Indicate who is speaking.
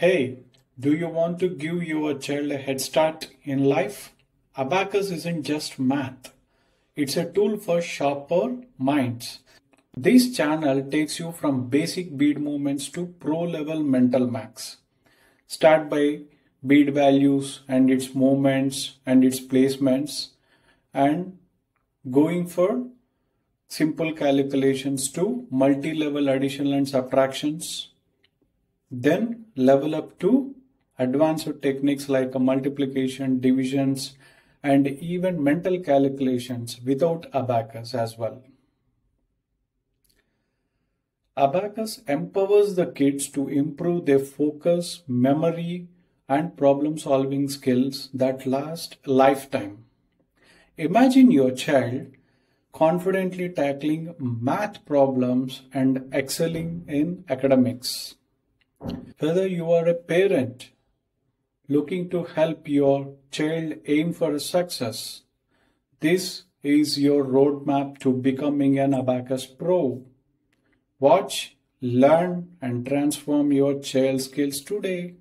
Speaker 1: Hey, do you want to give your child a head start in life? Abacus isn't just math, it's a tool for sharper minds. This channel takes you from basic bead movements to pro level mental math. Start by bead values and its movements and its placements and going for simple calculations to multi-level addition and subtractions then level up to advanced techniques like multiplication, divisions, and even mental calculations without abacus as well. Abacus empowers the kids to improve their focus, memory, and problem solving skills that last a lifetime. Imagine your child confidently tackling math problems and excelling in academics. Whether you are a parent looking to help your child aim for success, this is your roadmap to becoming an Abacus Pro. Watch, learn, and transform your child skills today.